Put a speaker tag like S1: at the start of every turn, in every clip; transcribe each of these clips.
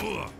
S1: Ugh!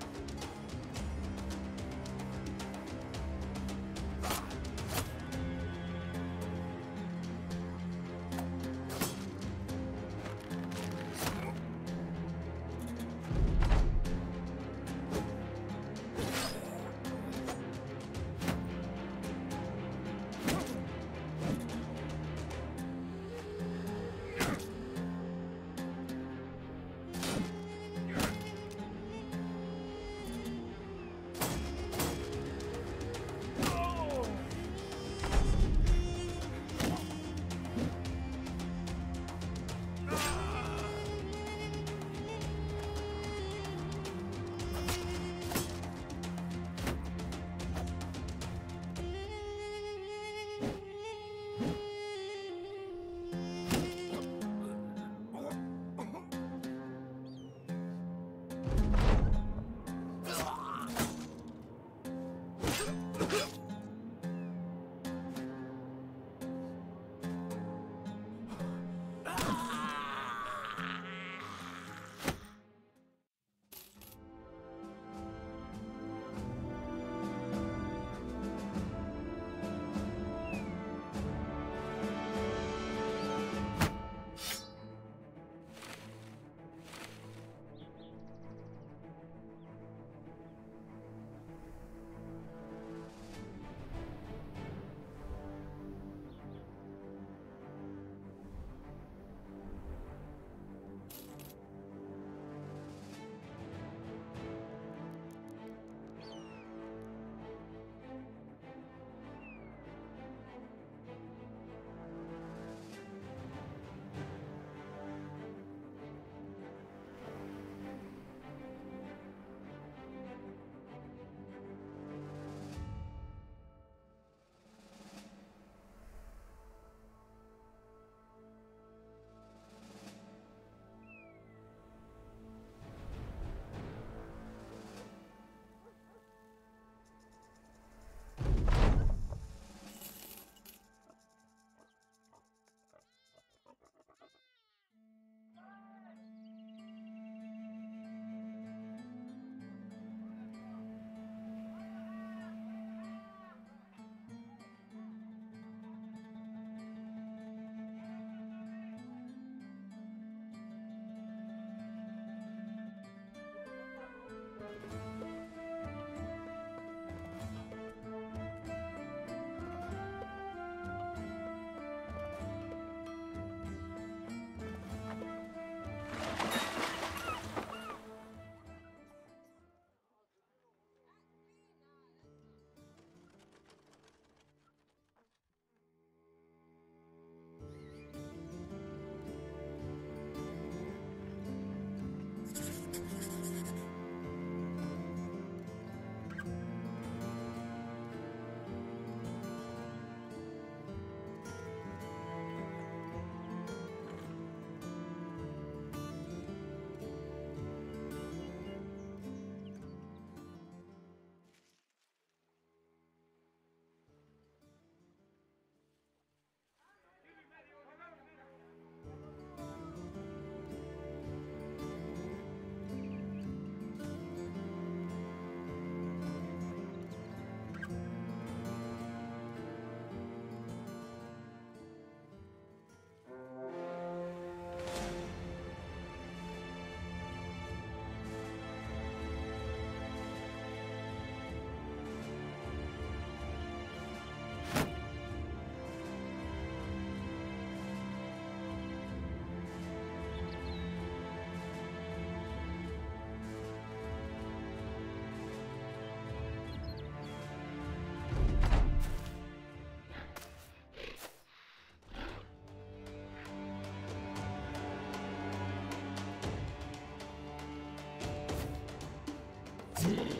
S1: Let's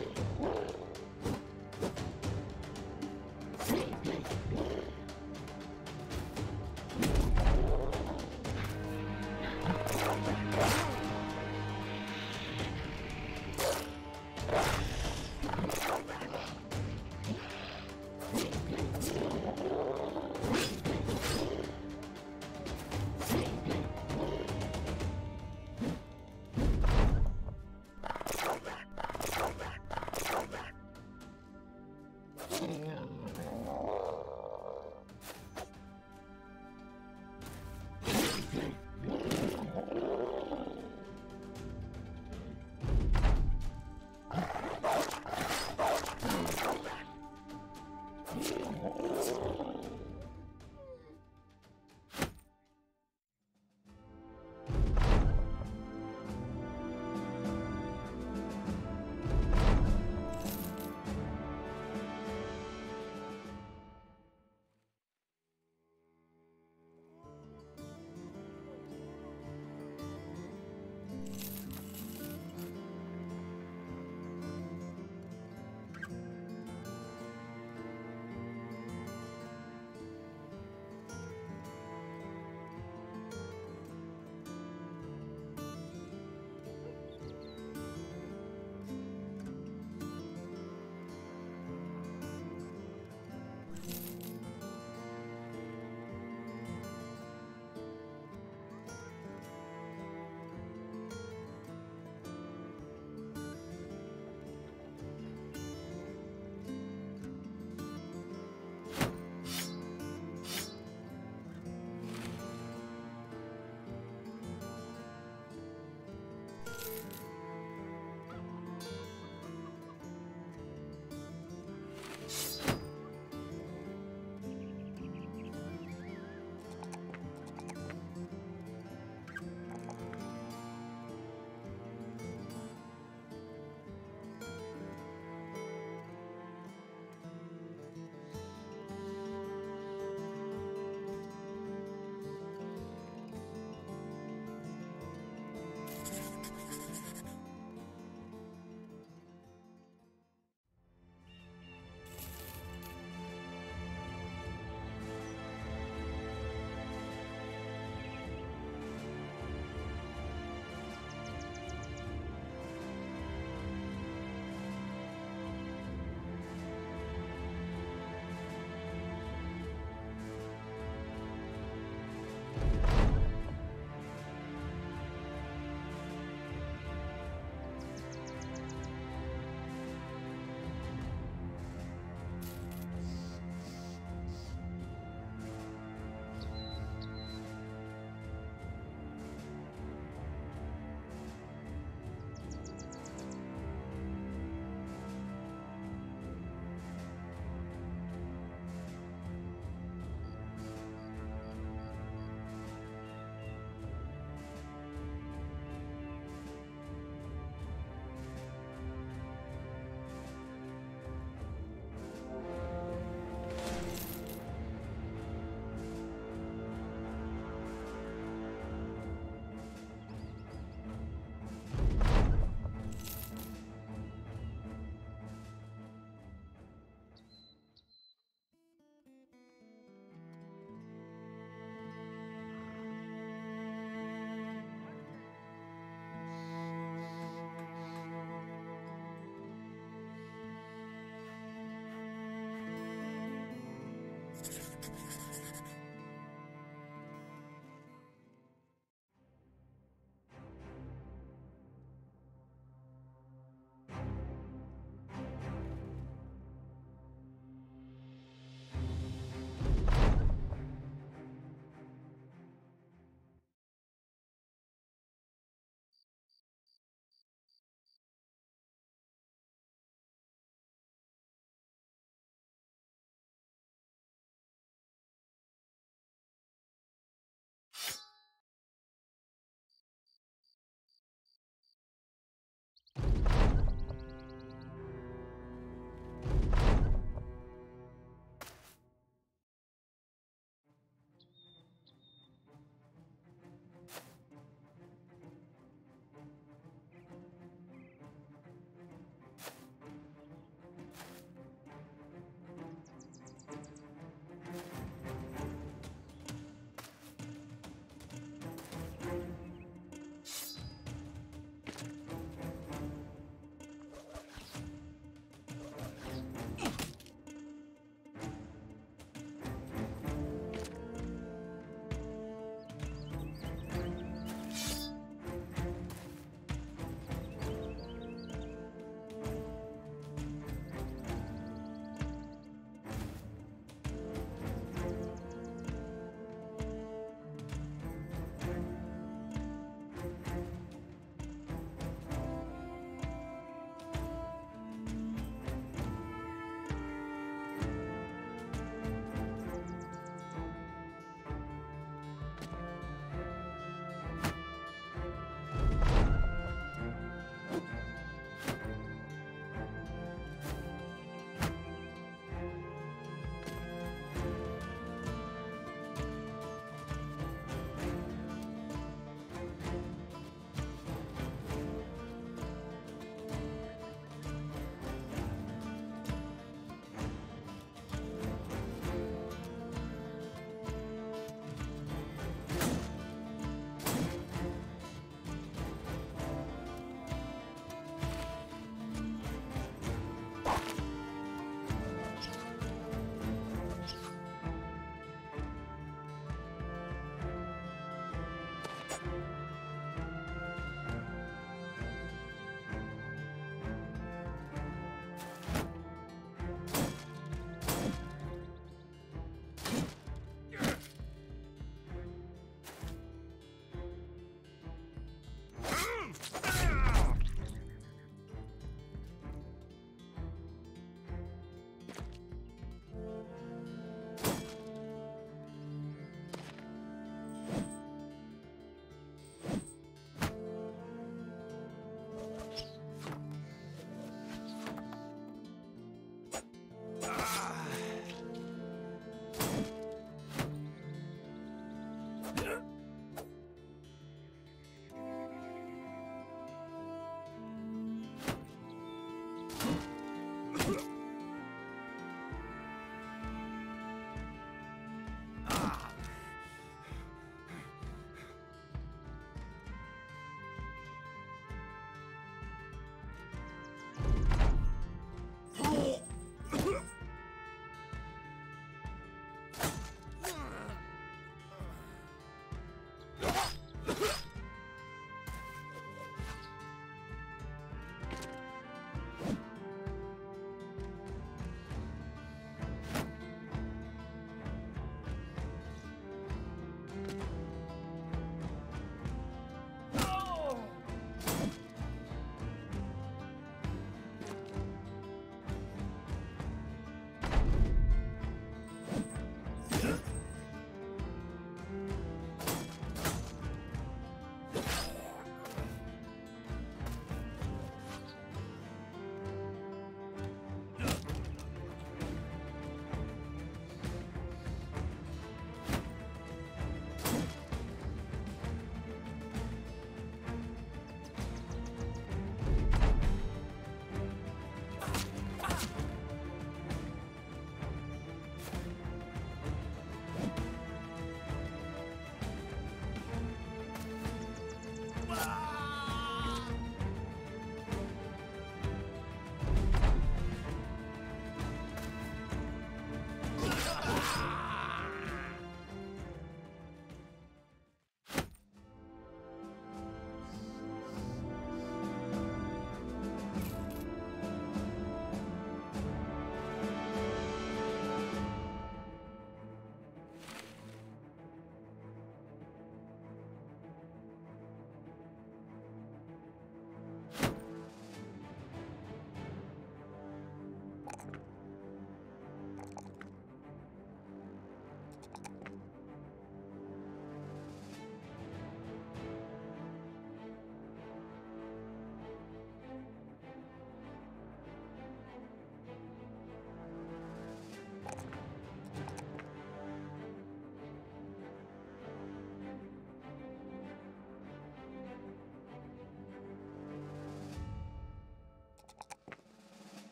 S1: see.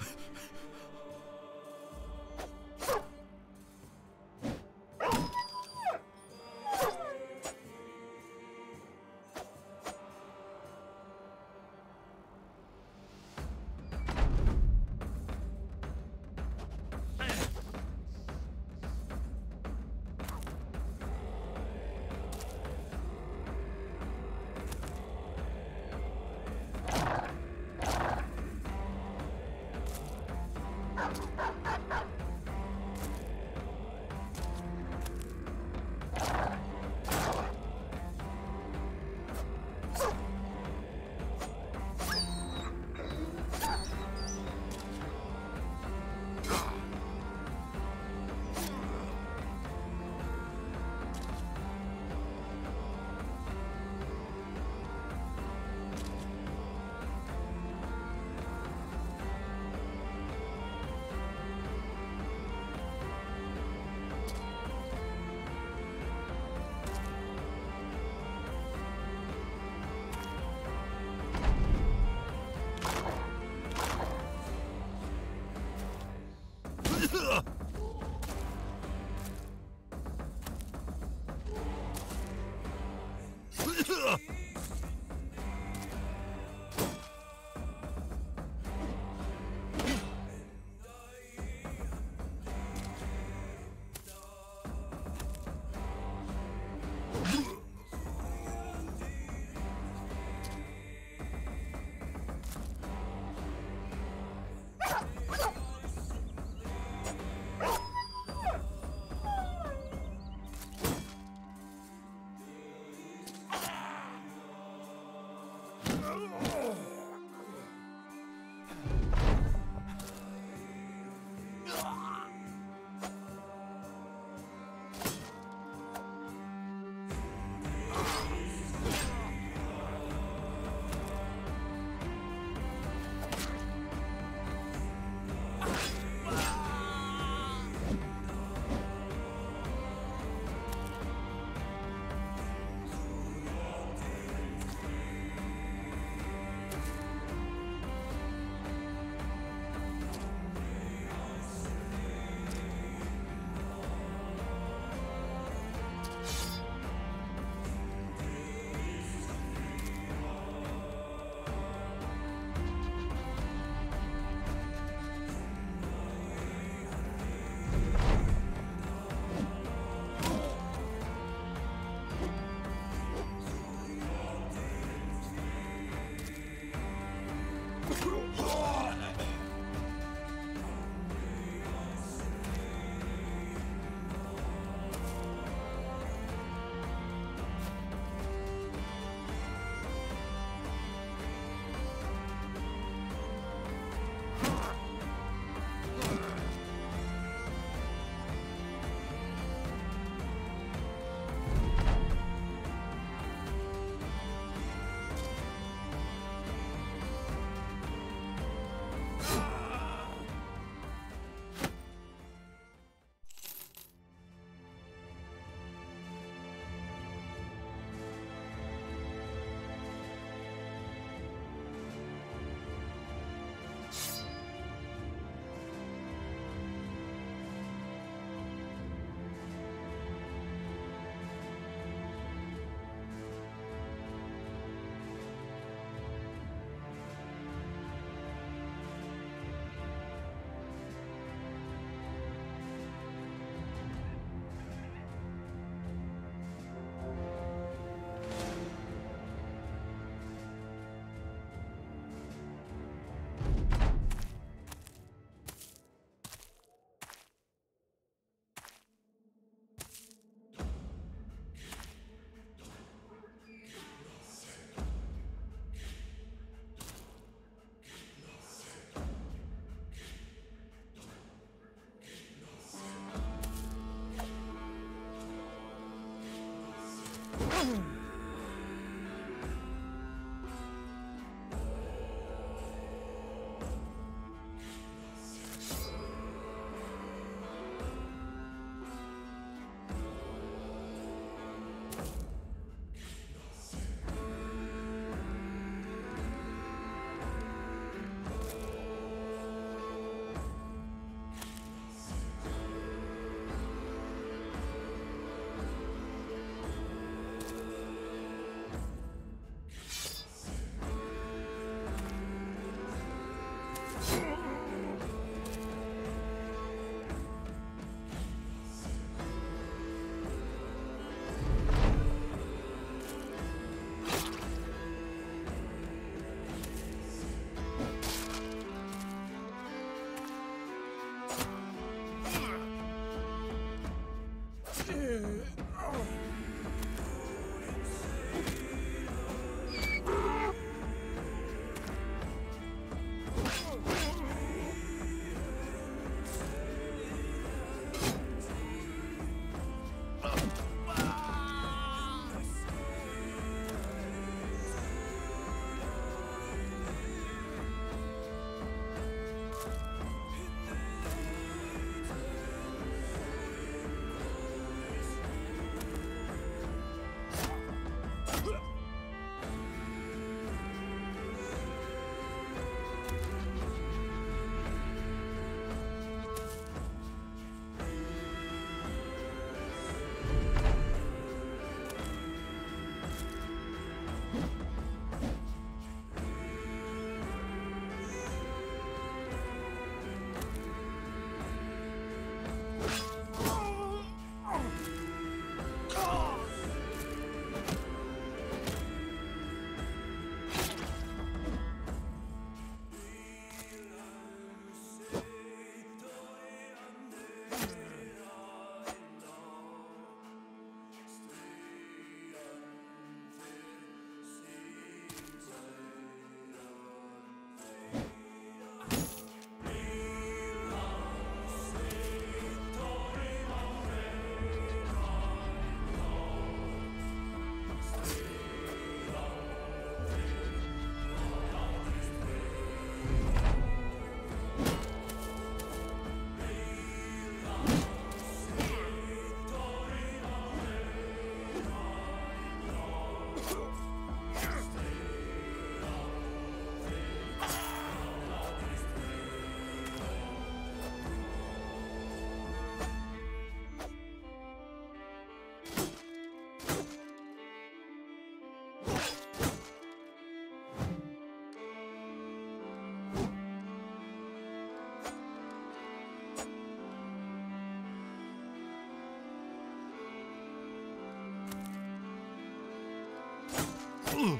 S1: あっ。Mm. Shit. Ooh.